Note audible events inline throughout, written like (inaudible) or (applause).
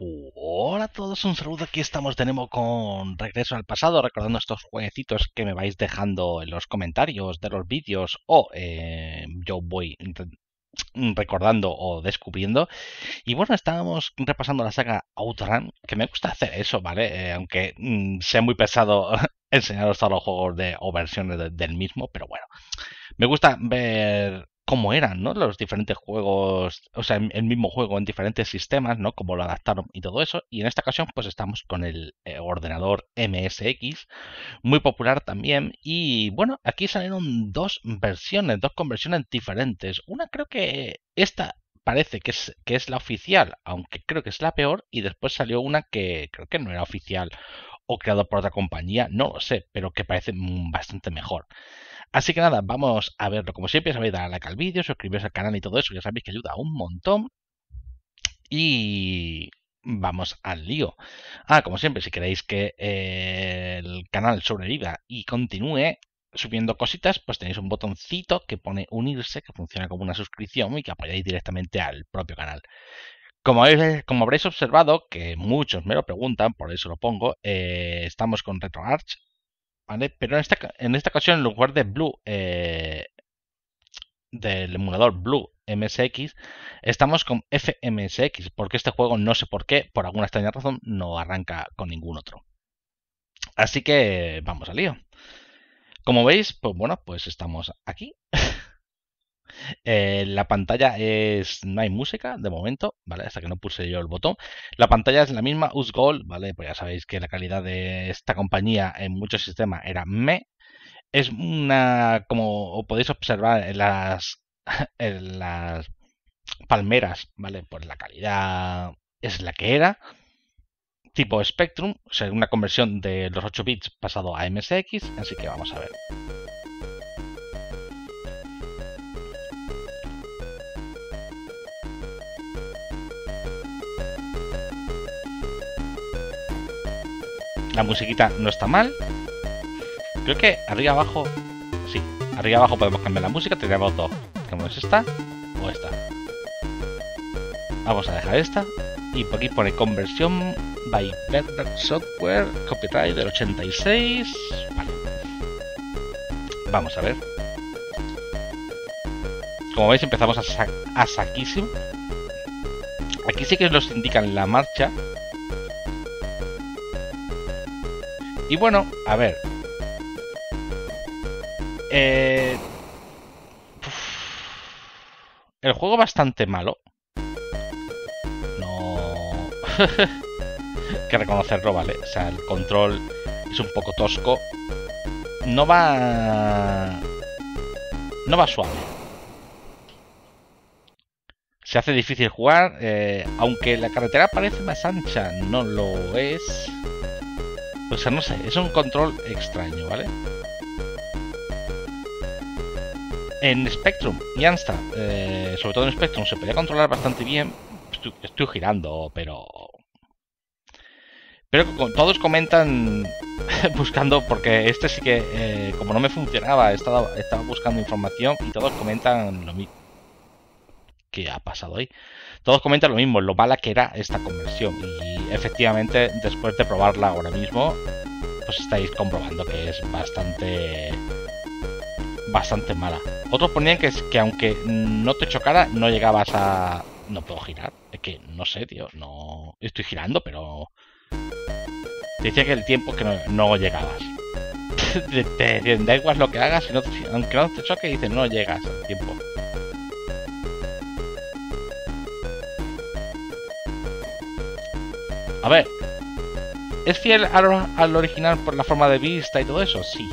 Hola a todos, un saludo. Aquí estamos de nuevo con Regreso al Pasado, recordando estos jueguecitos que me vais dejando en los comentarios de los vídeos o eh, yo voy recordando o descubriendo. Y bueno, estábamos repasando la saga Outrun, que me gusta hacer eso, ¿vale? Eh, aunque mm, sea muy pesado (laughs) enseñaros todos los juegos de, o versiones del mismo, pero bueno, me gusta ver cómo eran, ¿no? Los diferentes juegos, o sea, el mismo juego en diferentes sistemas, ¿no? Cómo lo adaptaron y todo eso. Y en esta ocasión, pues estamos con el eh, ordenador MSX, muy popular también. Y bueno, aquí salieron dos versiones, dos conversiones diferentes. Una creo que esta parece que es, que es la oficial, aunque creo que es la peor. Y después salió una que creo que no era oficial o creado por otra compañía, no lo sé, pero que parece bastante mejor. Así que nada, vamos a verlo. Como siempre, sabéis dar a like al vídeo, suscribiros al canal y todo eso, ya sabéis que ayuda un montón. Y vamos al lío. Ah, como siempre, si queréis que eh, el canal sobreviva y continúe subiendo cositas, pues tenéis un botoncito que pone unirse, que funciona como una suscripción y que apoyáis directamente al propio canal. Como, como habréis observado, que muchos me lo preguntan, por eso lo pongo, eh, estamos con RetroArch, pero en esta, en esta ocasión, en lugar de Blue, eh, del emulador Blue MSX, estamos con FMSX, porque este juego, no sé por qué, por alguna extraña razón, no arranca con ningún otro. Así que vamos al lío. Como veis, pues bueno, pues estamos aquí. Eh, la pantalla es. No hay música de momento, ¿vale? Hasta que no puse yo el botón. La pantalla es la misma, USGOL, ¿vale? Pues ya sabéis que la calidad de esta compañía en muchos sistemas era me. Es una. Como podéis observar en las. (laughs) En las palmeras, ¿vale? Pues la calidad es la que era. Tipo Spectrum, o sea, una conversión de los 8 bits pasado a MSX, así que vamos a ver. La musiquita no está mal. Creo que arriba abajo. Sí, arriba abajo podemos cambiar la música. Tenemos dos. Tenemos esta o esta. Vamos a dejar esta. Y por aquí pone conversión by Better Software, copyright del 86. Vale. Vamos a ver. Como veis empezamos a, a saquísimo. Aquí sí que nos indican la marcha Y bueno, a ver. Eh, el juego bastante malo. No. (laughs) que reconocerlo, ¿vale? O sea, el control es un poco tosco. No va. No va suave. Se hace difícil jugar, eh, aunque la carretera parece más ancha, no lo es. O sea, no sé, es un control extraño, ¿vale? En Spectrum y Amstrad, eh, sobre todo en Spectrum, se podía controlar bastante bien. Estoy, girando, pero... Pero todos comentan (laughs) buscando, porque este sí que, eh, como no me funcionaba, estaba, estaba buscando información y todos comentan lo mismo. ¿Qué ha pasado ahí? Todos comentan lo mismo, lo mala que era esta conversión. Y efectivamente, después de probarla ahora mismo, pues estáis comprobando que es bastante bastante mala. Otros ponían que, que aunque no te chocara, no llegabas a... No puedo girar. Es que no sé, tío. No estoy girando, pero... Te decía que el tiempo que no, llegabas. (laughs) te, da igual lo que hagas, aunque no te choque, dice no llegas al tiempo. A ver, ¿es fiel al, original por la forma de vista y todo eso? Sí.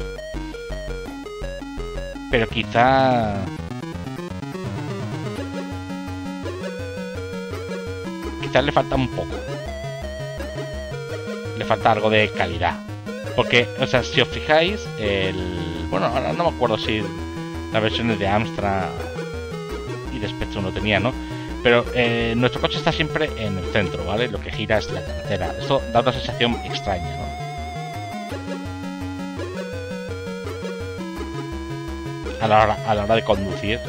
Pero quizá... Quizás le falta un poco. Le falta algo de calidad. Porque, o sea, si os fijáis, el... Bueno, ahora no me acuerdo si las versiones de Amstrad y de Spectrum lo tenía, ¿no? Pero eh, nuestro coche está siempre en el centro, ¿vale? Lo que gira es la carretera. Esto da una sensación extraña, ¿no? A la hora, de conducir.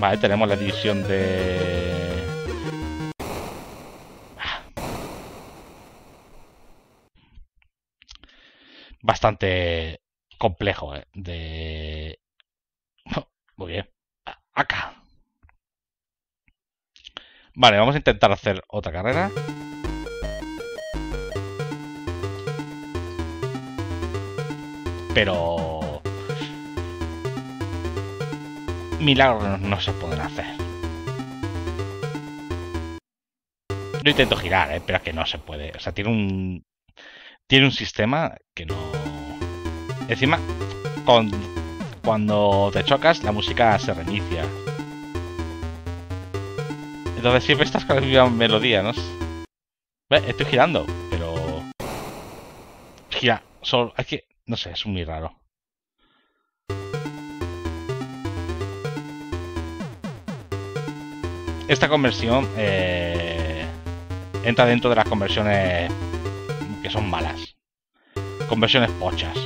Vale, tenemos la división de... Bastante complejo ¿eh? de... (laughs) Muy bien. Acá. Vale, vamos a intentar hacer otra carrera. Pero... Milagros no se pueden hacer. Yo intento girar, ¿eh? pero es que no se puede. O sea, tiene un... Tiene un sistema que no... Encima, con... cuando te chocas, la música se reinicia. Entonces siempre estás con la misma ¿no? Estoy girando, pero... Gira, solo... Hay que... No sé, es muy raro. Esta conversión eh, entra dentro de las conversiones que son malas. Conversiones pochas.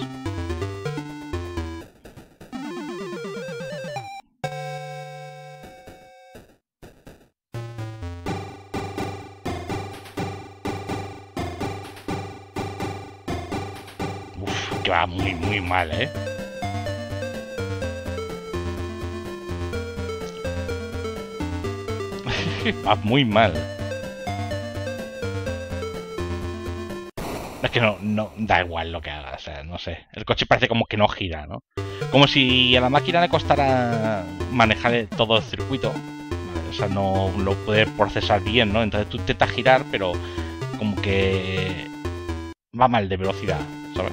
Va muy, muy mal, ¿eh? va muy mal. Es que no, no, da igual lo que haga, o sea, no sé. El coche parece como que no gira, ¿no? Como si a la máquina le costara manejar todo el circuito. O sea, no lo puede procesar bien, ¿no? Entonces tú intentas girar, pero como que va mal de velocidad, ¿sabes?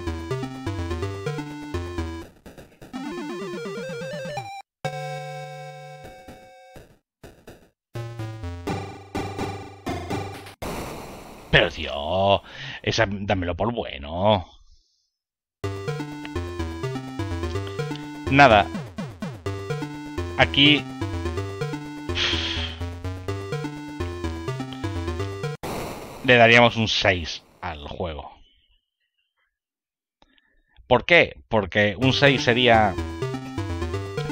Pero tío, dámelo por bueno. Nada. Aquí... Le daríamos un 6 al juego. ¿Por qué? Porque un 6 sería...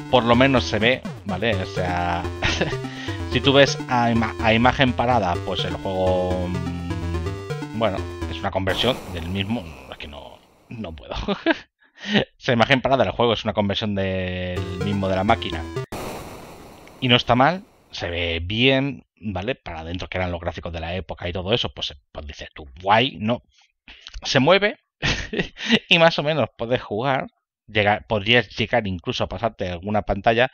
Por lo menos se ve, ¿vale? O sea... (laughs) si tú ves a, a imagen parada, pues el juego bueno, es una conversión del mismo. Es que no, no puedo. (laughs) Esa imagen parada del juego es una conversión del mismo de la máquina. Y no está mal, se ve bien, ¿vale? Para adentro que eran los gráficos de la época y todo eso, pues, pues dices tú, guay, no. Se mueve (laughs) y más o menos puedes jugar. Llegar, podrías llegar incluso a pasarte alguna pantalla,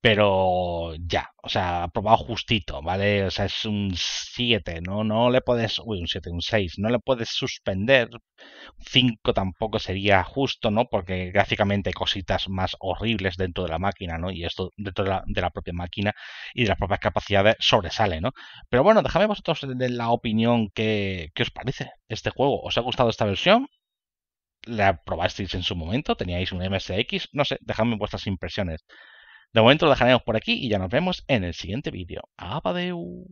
pero ya, o sea, aprobado justito, ¿vale? O sea, es un 7, ¿no? No le puedes, uy, un 7, un 6, no le puedes suspender. 5 tampoco sería justo, ¿no? Porque gráficamente hay cositas más horribles dentro de la máquina, ¿no? Y esto dentro de la, de la propia máquina y de las propias capacidades sobresale, ¿no? Pero bueno, déjame vosotros de la opinión que, que os parece este juego. ¿Os ha gustado esta versión? ¿La probasteis en su momento? ¿Teníais un MSX? No sé, dejadme vuestras impresiones. De momento lo dejaremos por aquí y ya nos vemos en el siguiente vídeo. ¡Abadeu!